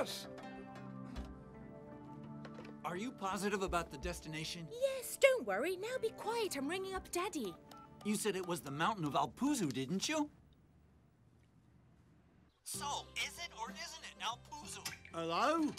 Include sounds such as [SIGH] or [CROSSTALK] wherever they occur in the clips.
Yes. Are you positive about the destination? Yes, don't worry. Now be quiet. I'm ringing up Daddy. You said it was the mountain of Alpuzu, didn't you? So, is it or isn't it Alpuzu? Hello?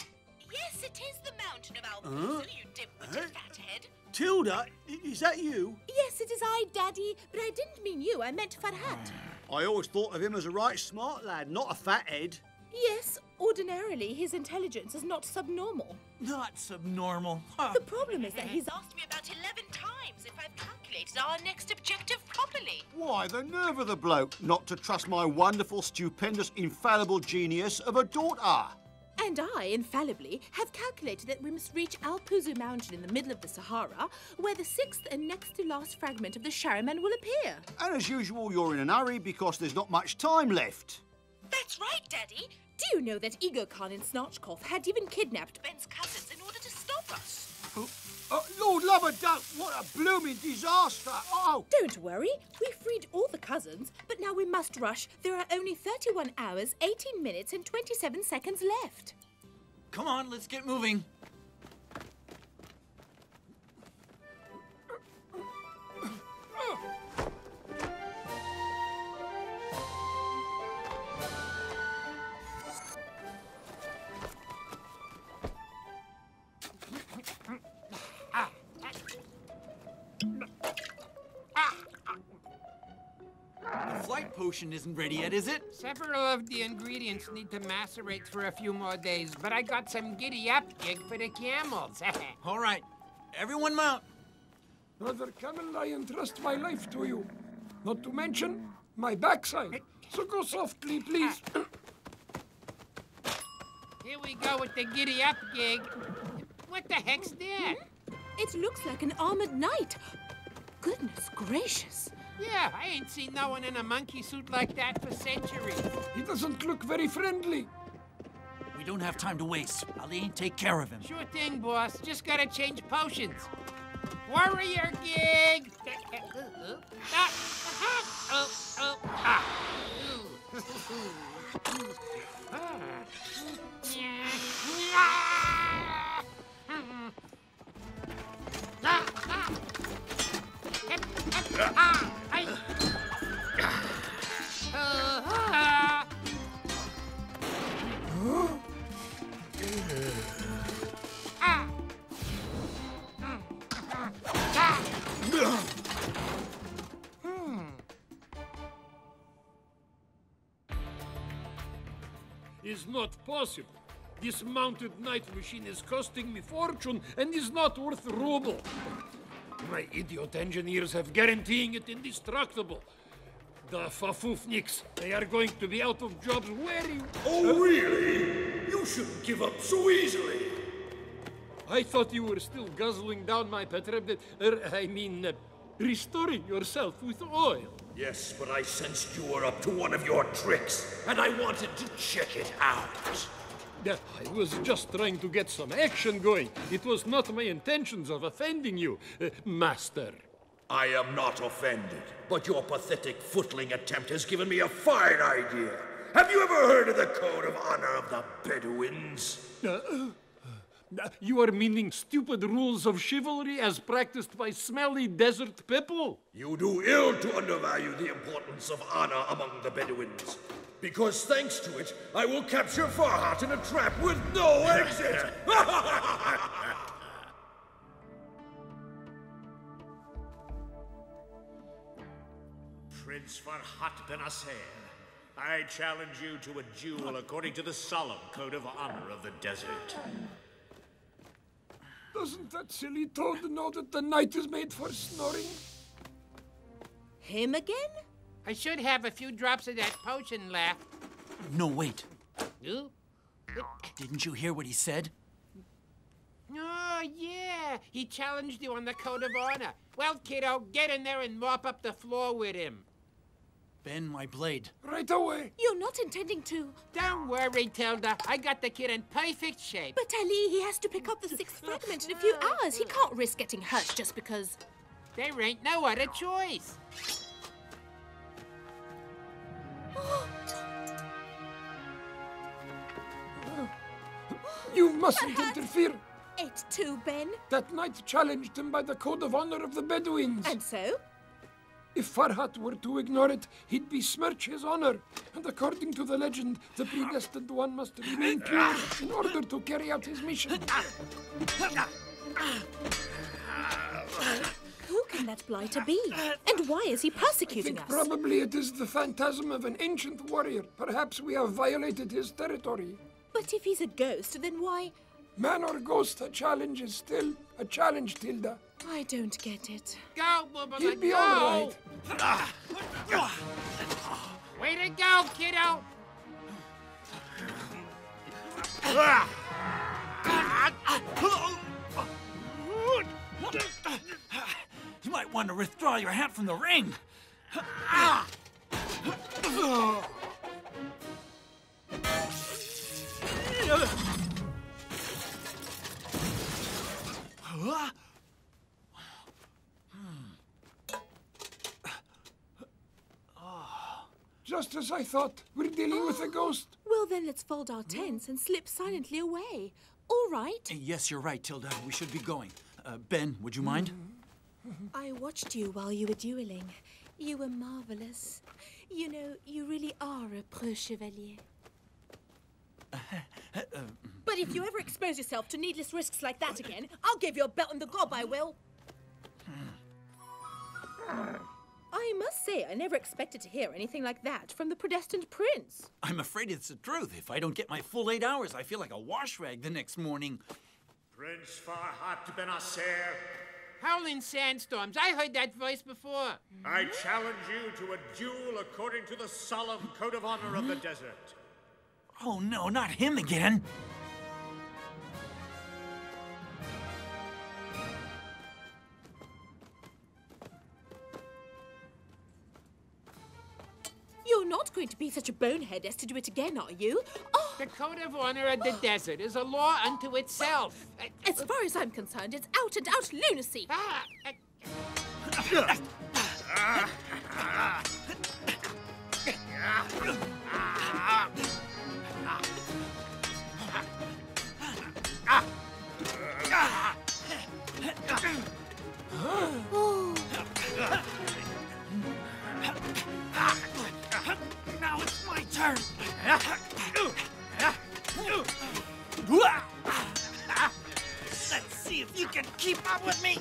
Yes, it is the mountain of Alpuzu, Huh? you dimwitted Huh? fathead. Tilda, is that you? Yes, it is I, Daddy. But I didn't mean you. I meant Farhat. Ah, I always thought of him as a right smart lad, not a fathead. Yes, ordinarily his intelligence is not subnormal. Not subnormal. Huh. The problem is that he's asked me about 11 times if I've calculated our next objective properly. Why, the nerve of the bloke not to trust my wonderful, stupendous, infallible genius of a daughter. And I, infallibly, have calculated that we must reach Alpuzu Mountain in the middle of the Sahara, where the sixth and next to last fragment of the Sharaman will appear. And as usual, you're in a hurry because there's not much time left. That's right, Daddy. Do you know that Ego Khan and Snatchkoff had even kidnapped Ben's cousins in order to stop us? Oh, oh Lord love a duck, what a blooming disaster! Oh! Don't worry, we freed all the cousins, but now we must rush. There are only 31 hours, 18 minutes, and 27 seconds left. Come on, let's get moving. The potion isn't ready yet, is it? Several of the ingredients need to macerate for a few more days, but I got some giddy up gig for the camels. [LAUGHS] All right, everyone mount. Brother Camel, I entrust my life to you. Not to mention my backside. So go softly, please. Ah. Here we go with the giddy up gig. What the heck's that? It looks like an armored knight. Goodness gracious. Yeah, I ain't seen no one in a monkey suit like that for centuries. He doesn't look very friendly. We don't have time to waste. Ali take care of him. Sure thing, boss. Just gotta change potions. Warrior gig! [LAUGHS] Ah, possible. This mounted knight machine is costing me fortune and is not worth a ruble. My idiot engineers have guaranteeing it indestructible. The fafufniks, they are going to be out of jobs very... Oh, really? You shouldn't give up so easily. I thought you were still guzzling down my petreb... Er, I mean, uh, restoring yourself with oil. Yes, but I sensed you were up to one of your tricks, and I wanted to check it out. Yeah, I was just trying to get some action going. It was not my intentions of offending you, uh, Master. I am not offended, but your pathetic footling attempt has given me a fine idea. Have you ever heard of the Code of Honor of the Bedouins? Uh, uh, you are meaning stupid rules of chivalry as practiced by smelly desert people? You do ill to undervalue the importance of honor among the Bedouins. Because thanks to it, I will capture Farhat in a trap with no exit! [LAUGHS] Prince Farhat Ben Aser, I challenge you to a duel according to the solemn code of honor of the desert. Doesn't that silly toad know that the night is made for snoring? Him again? I should have a few drops of that potion left. No, wait. Ooh. Didn't you hear what he said? Oh, yeah. He challenged you on the code of honor. Well, kiddo, get in there and mop up the floor with him. Ben, my blade. Right away. You're not intending to. Don't worry, Tilda. I got the kid in perfect shape. But Ali, he has to pick up the sixth fragment in a few hours. He can't risk getting hurt just because. There ain't no other choice. You mustn't interfere. It too, Ben. That knight challenged him by the code of honor of the Bedouins. And so? If Farhat were to ignore it, he'd besmirch his honor. And according to the legend, the predestined one must remain pure in order to carry out his mission. Who can that blighter be? And why is he persecuting us? probably it is the phantasm of an ancient warrior. Perhaps we have violated his territory. But if he's a ghost, then why? Man or ghost, a challenge is still a challenge, Tilda. I don't get it. Go, Bubba, He'll be go! all right. Way to go, kiddo! You might want to withdraw your hat from the ring. [LAUGHS] Hmm. Just as I thought. We're dealing with a oh. ghost. Well, then let's fold our tents and slip silently away. All right. Yes, you're right, Tilda. We should be going. Uh, ben, would you mind? Mm-hmm. I watched you while you were dueling. You were marvelous. You know, you really are a preux chevalier. [LAUGHS] Uh, uh, but if you ever expose yourself to needless risks like that again, I'll give you a belt and the gob, I will. I must say, I never expected to hear anything like that from the predestined prince. I'm afraid it's the truth. If I don't get my full eight hours, I feel like a wash rag the next morning. Prince Farhat Ben Acer, Howling sandstorms. I heard that voice before. I challenge you to a duel according to the solemn code of honor of the hmm? desert. Oh no, not him again. Not going to be such a bonehead as to do it again, are you? Oh, The code of honor of the desert is a law unto itself. As far as I'm concerned, it's out and out lunacy. ah, it's [LAUGHS] my turn. Let's see if you can keep up with me.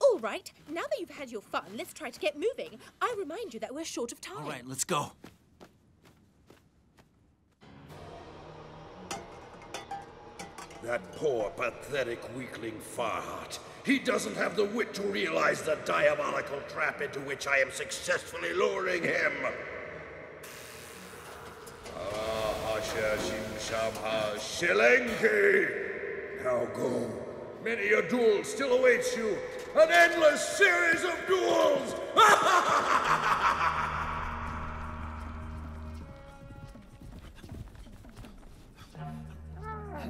All right, now that you've had your fun, let's try to get moving. I remind you that we're short of time. All right, let's go. That poor, pathetic weakling Farhat. He doesn't have the wit to realize the diabolical trap into which I am successfully luring him. Ah, Shilenki! Now go. Many a duel still awaits you. An endless series of duels! [LAUGHS]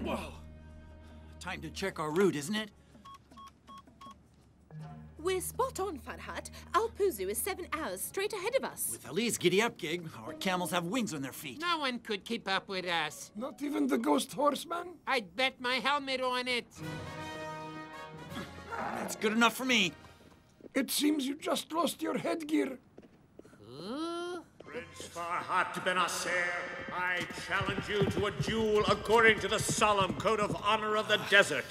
Whoa. Time to check our route, isn't it? We're spot on, Farhat. Alpuzu is seven hours straight ahead of us. With Ali's giddy up gig, our camels have wings on their feet. no one could keep up with us. Not even the ghost horseman? I'd bet my helmet on it. That's good enough for me. It seems you just lost your headgear. Prince Farhat Ben Acer, I challenge you to a duel according to the solemn code of honor of the desert.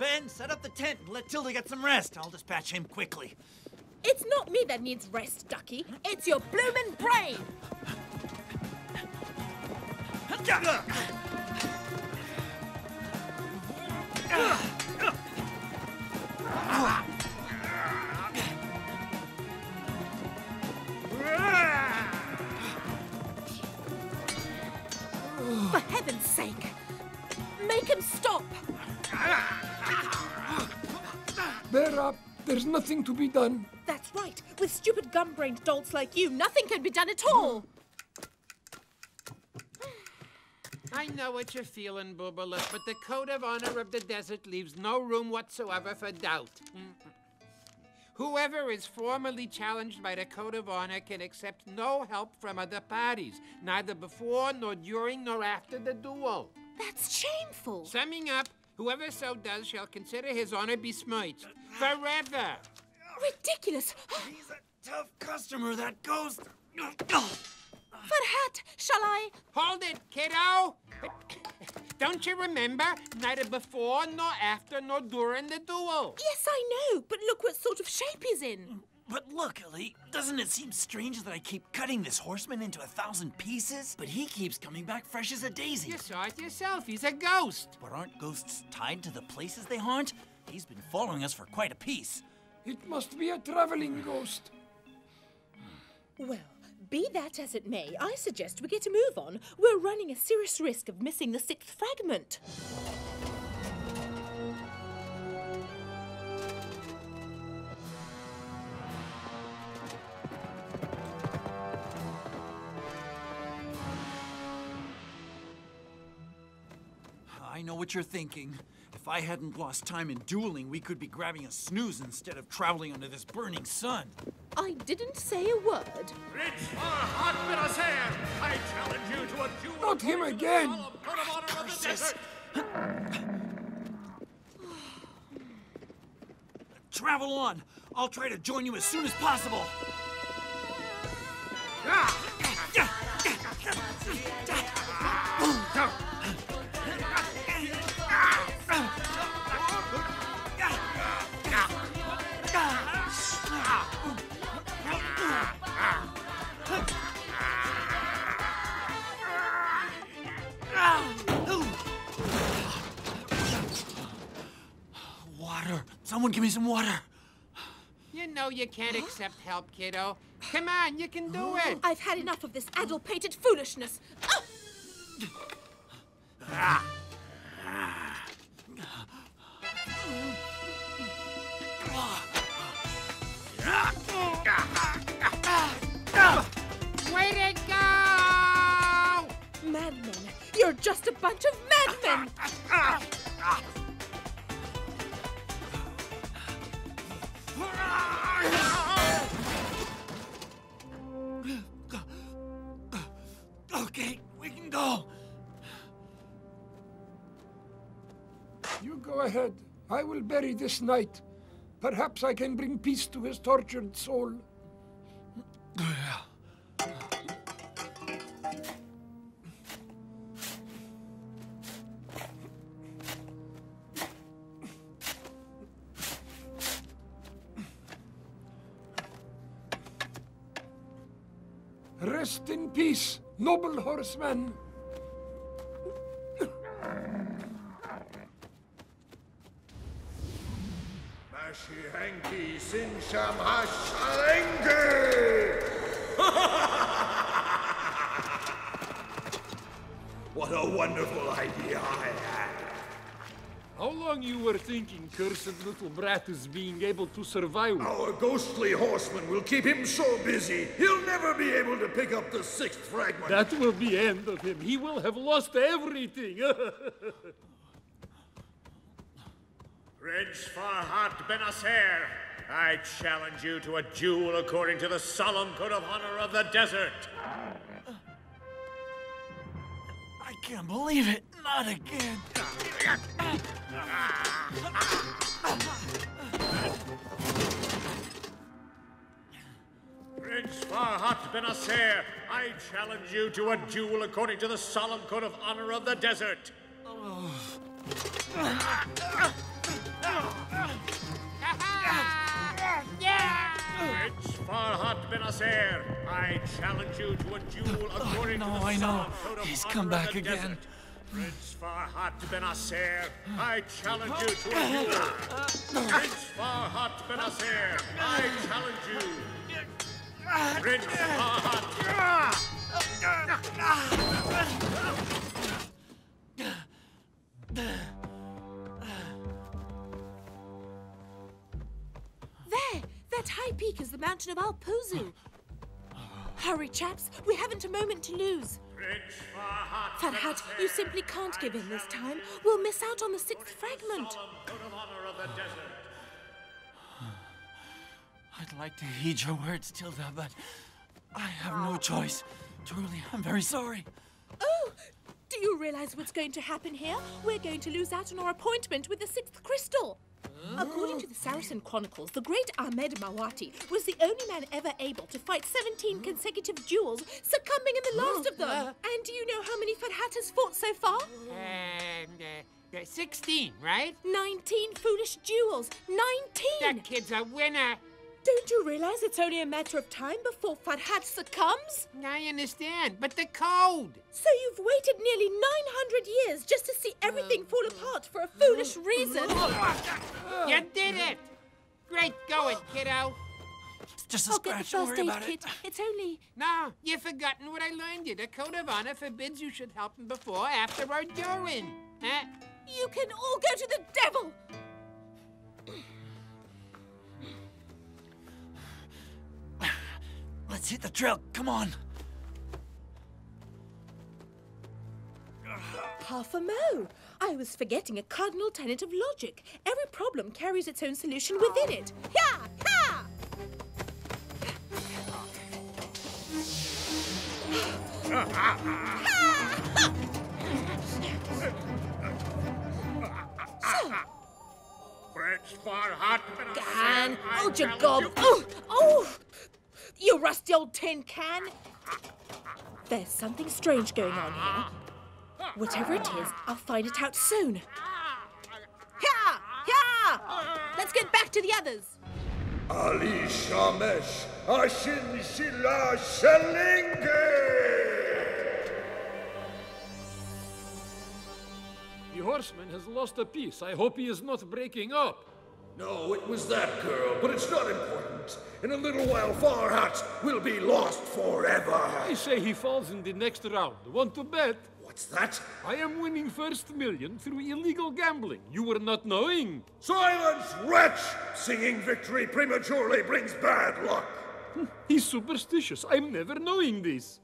Ben, set up the tent and let Tilda get some rest. I'll dispatch him quickly. It's not me that needs rest, Ducky. It's your bloomin' brain. [LAUGHS] Ah! For heaven's sake, make him stop. Bear up. There's nothing to be done. That's right. With stupid gum-brained dolts like you, nothing can be done at all. I know what you're feeling, Boobaloo, but the Code of Honor of the Desert leaves no room whatsoever for doubt. Mm-mm. Whoever is formally challenged by the Code of Honor can accept no help from other parties, neither before, nor during, nor after the duel. That's shameful. Summing up, whoever so does shall consider his honor besmirched. Forever! Ridiculous. [GASPS] He's a tough customer, that ghost. Farhat, shall I? Hold it, kiddo! Don't you remember? Neither before, nor after, nor during the duel. Yes, I know, but look what sort of shape he's in. But look, Ali, doesn't it seem strange that I keep cutting this horseman into a thousand pieces? But he keeps coming back fresh as a daisy. You saw it yourself. He's a ghost. But aren't ghosts tied to the places they haunt? He's been following us for quite a piece. It must be a traveling ghost. Well, be that as it may, I suggest we get a move on. We're running a serious risk of missing the sixth fragment. I know what you're thinking. If I hadn't lost time in dueling, we could be grabbing a snooze instead of traveling under this burning sun. I didn't say a word. Rich Farhat Benacer, I challenge you to a duel. Not him according to the again. solemn Code of Honor of the Curses. Travel on. I'll try to join you as soon as possible. Someone give me some water. You know you can't accept help, kiddo. Come on, you can do it. [GASPS] I've had enough of this addle-pated foolishness. Ah! Way to go! Madmen! You're just a bunch of madmen! [LAUGHS] will bury this knight. Perhaps I can bring peace to his tortured soul. Rest in peace, noble horseman. [LAUGHS] What a wonderful idea I had. How long you were thinking cursed little brat is being able to survive? Our ghostly horseman will keep him so busy, he'll never be able to pick up the sixth fragment. That will be end of him. He will have lost everything. [LAUGHS] Prince Farhat Benacer, I challenge you to a duel according to the solemn Code of Honor of the Desert. I can't believe it. Not again. Prince Farhat Benacer, I challenge you to a duel according to the solemn Code of Honor of the Desert. Oh. Prince Farhat Benacer, I challenge you to a duel oh, according no, to the I know. He's come back again. Prince Farhat Benacer, I challenge you to a oh, duel. Prince Farhat Benacer, I challenge you. Oh, Prince Farhat. Peak is the mountain of Alpuzu. Hurry, chaps. We haven't a moment to lose. Prince Farhat Farhat, you simply can't give in this time. We'll miss out on the sixth fragment. Solemn code of honor of the desert. [SIGHS] I'd like to heed your words, Tilda, but I have no choice. Truly, I'm very sorry. Oh, do you realize what's going to happen here? We're going to lose out on our appointment with the sixth crystal. According to the Saracen Chronicles, the great Ahmed Mawati was the only man ever able to fight 17 consecutive duels, succumbing in the last of them. And do you know how many Farhat has fought so far? And, uh, uh, 16, right? 19 foolish duels. 19! That kid's a winner. Don't you realize it's only a matter of time before Farhat succumbs? I understand, but the code. So you've waited nearly 900 years just to see everything fall apart for a foolish reason? You did it. Great going, kiddo. It's just a I'll get the scratch. Don't first worry aid about kit. it. It's only. No, you've forgotten what I learned you. The code of honor forbids you should help him before, after, or during. Huh? You can all go to the devil! Let's hit the trail. Come on. Half a mo. I was forgetting a cardinal tenet of logic. Every problem carries its own solution within it. Yeah! Ha! Prince Farhat Can! I Oh, challenge Jagob! you- Oh! Oh! You rusty old tin can! There's something strange going on here. Whatever it is, I'll find it out soon. Yeah! Yeah! Let's get back to the others. Ali Shamesh, Ashin Shila Shelinge! The horseman has lost a piece. I hope he is not breaking up. No, it was that girl, but it's not important. In a little while, Farhat will be lost forever. I say he falls in the next round. Want to bet? What's that? I am winning first million through illegal gambling. You were not knowing. Silence, wretch! Singing victory prematurely brings bad luck. [LAUGHS] He's superstitious. I'm never knowing this.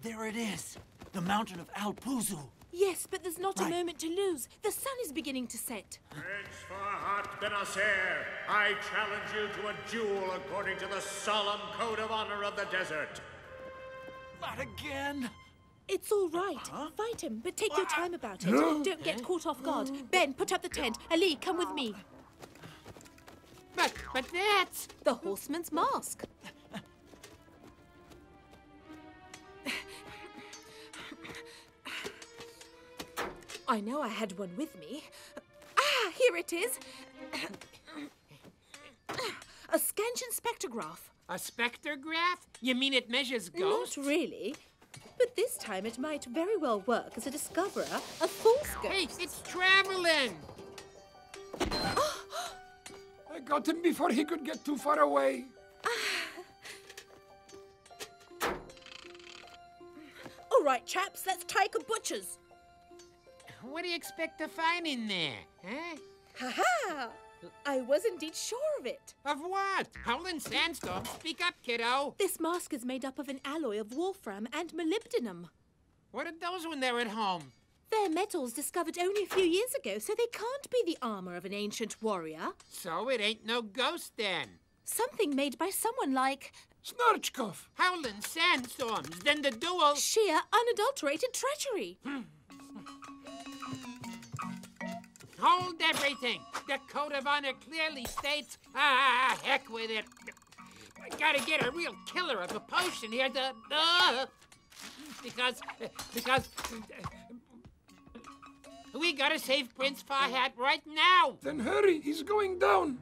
There it is. The mountain of Alpuzu. Yes, but there's not a moment to lose. The sun is beginning to set. Prince Farhat Benacer, I challenge you to a duel according to the solemn code of honor of the desert. Not again. It's all right. Uh-huh. Fight him, but take your time about it. Don't get eh? caught off guard. Ben, put up the tent. Ali, come with me. But, but that's. The horseman's mask. I know I had one with me. Ah, here it is. A scansion spectrograph. A spectrograph? You mean it measures ghosts? Not really. But this time it might very well work as a discoverer of false ghosts. Hey, it's traveling! [GASPS] I got him before he could get too far away. All right, chaps, let's take a butcher's. What do you expect to find in there? Huh? Ha ha! I was indeed sure of it. Of what? Howling sandstorm? Speak up, kiddo. This mask is made up of an alloy of wolfram and molybdenum. What are those when they're at home? They're metals discovered only a few years ago, so they can't be the armor of an ancient warrior. So it ain't no ghost then. Something made by someone like Snatchkov. Howling sandstorms, then the duel. sheer, unadulterated treachery. Hmm. Hold everything. The code of honor clearly states. Ah, heck with it. I gotta get a real killer of a potion here to. Uh, because. Because. we gotta save Prince Farhat right now. Then hurry, he's going down.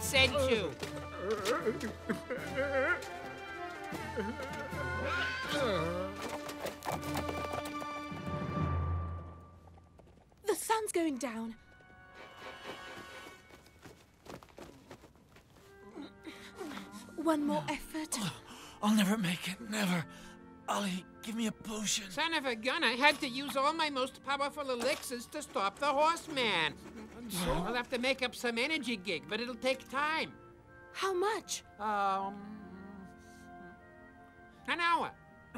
People that sent you. The sun's going down. One more effort. I'll never make it, never. Ali, give me a potion. Son of a gun, I had to use all my most powerful elixirs to stop the horseman. So I'll have to make up some energy gig, but it'll take time. How much? Um. An hour.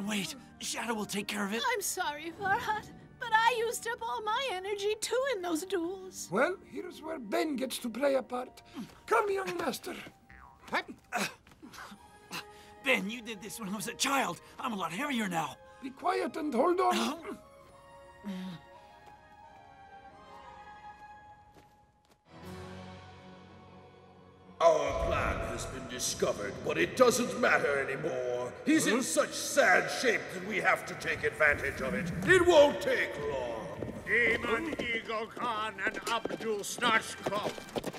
Wait, Shadow will take care of it. I'm sorry, Farhat, but I used up all my energy too in those duels. Well, here's where Ben gets to play a part. Come, young master. Ben, you did this when I was a child. I'm a lot heavier now. Be quiet and hold on. [LAUGHS] Our plan has been discovered, but it doesn't matter anymore. He's in hmm? such sad shape that we have to take advantage of it. It won't take long. Demon Ego Khan and Abdul Snatchkov.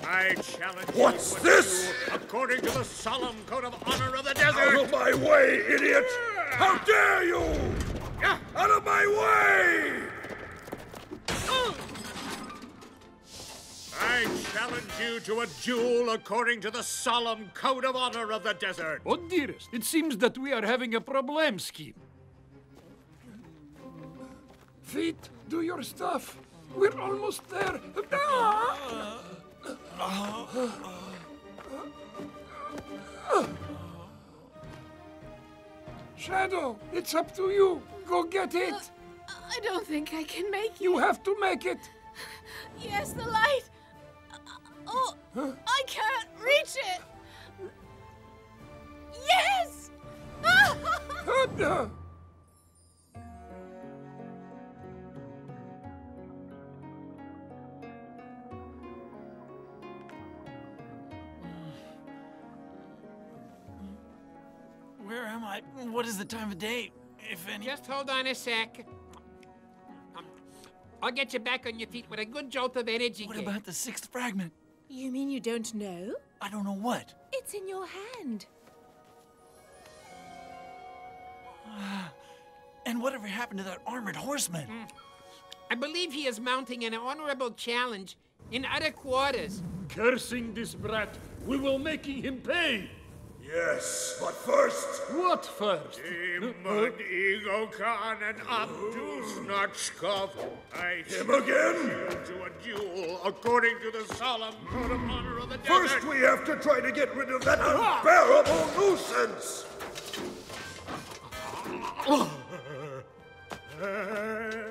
I challenge What's you to a this? duel according to the solemn code of honor of the desert. Out desert. of my way, idiot! How dare you! Out of my way! Challenge you to a duel according to the solemn code of honor of the desert. Oh, dearest, it seems that we are having a problem scheme. Feet, do your stuff. We're almost there. Shadow, it's up to you. Go get it. Uh, I don't think I can make it. You have to make it. Yes, the light. Oh, I can't reach it. Yes! Where am I? What is the time of day, if any? Just hold on a sec. I'll get you back on your feet with a good jolt of energy What gig. about the sixth fragment? You mean you don't know? I don't know what. It's in your hand. [SIGHS] And whatever happened to that armored horseman? Hmm. I believe he is mounting an honorable challenge in other quarters. Cursing this brat, we will making him pay. Yes, but first, What first? Demon Ego Khan and Abdul Snatchkov. I him again? to a duel according to the solemn code of honor of the desert. First, we have to try to get rid of that ah. unbearable nuisance. [LAUGHS] [LAUGHS]